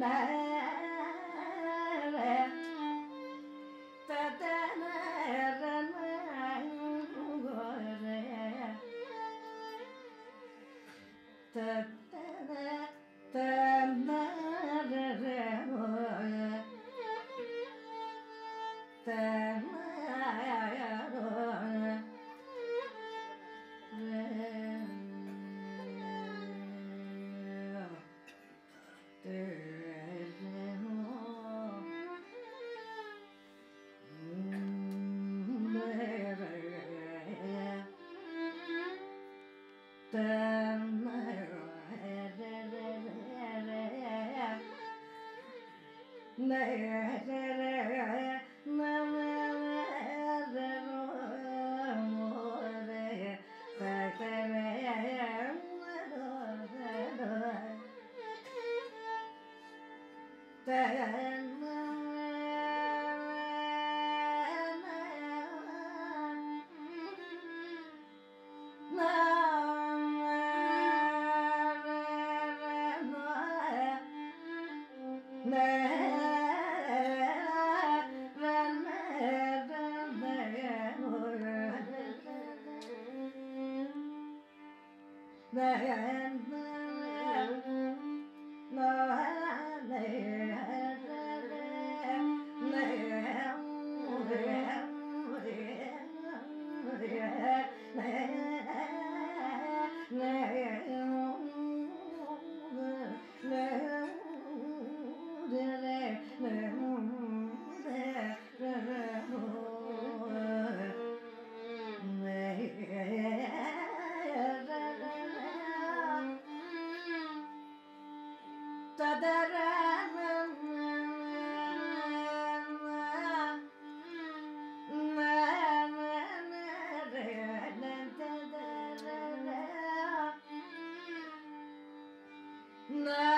Bye. man. No.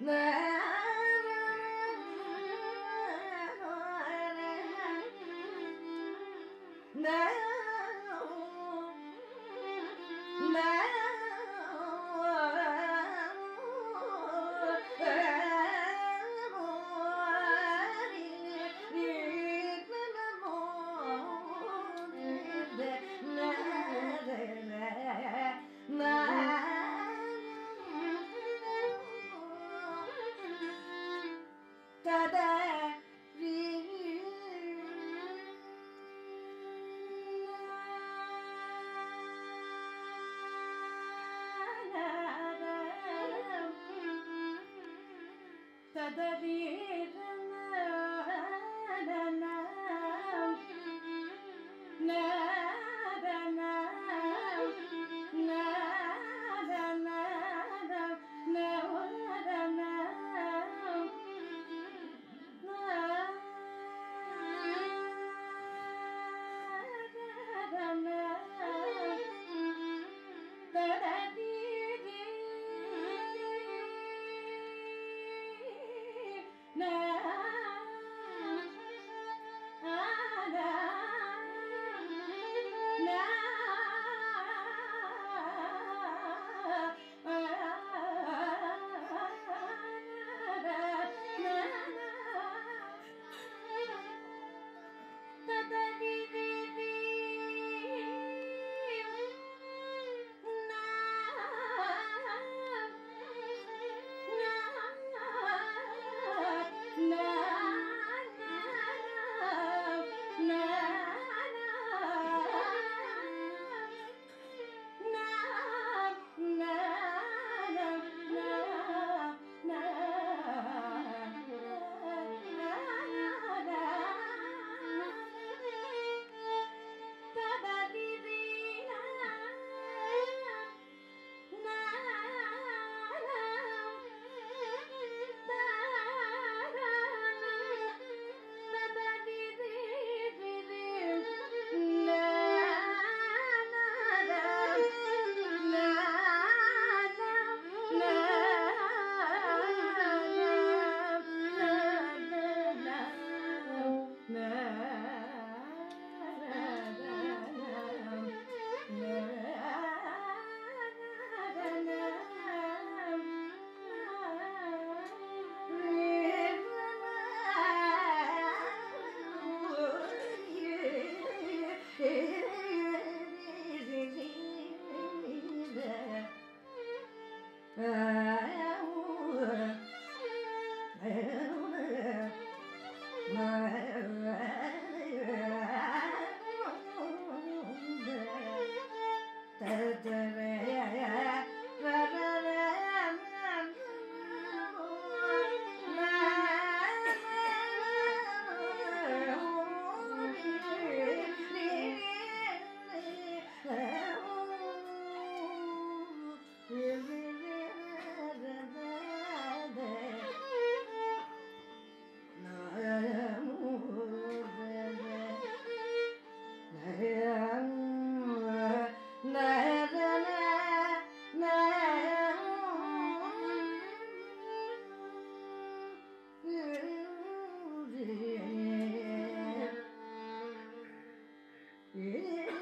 No. ಚದರಿಯ Yeah.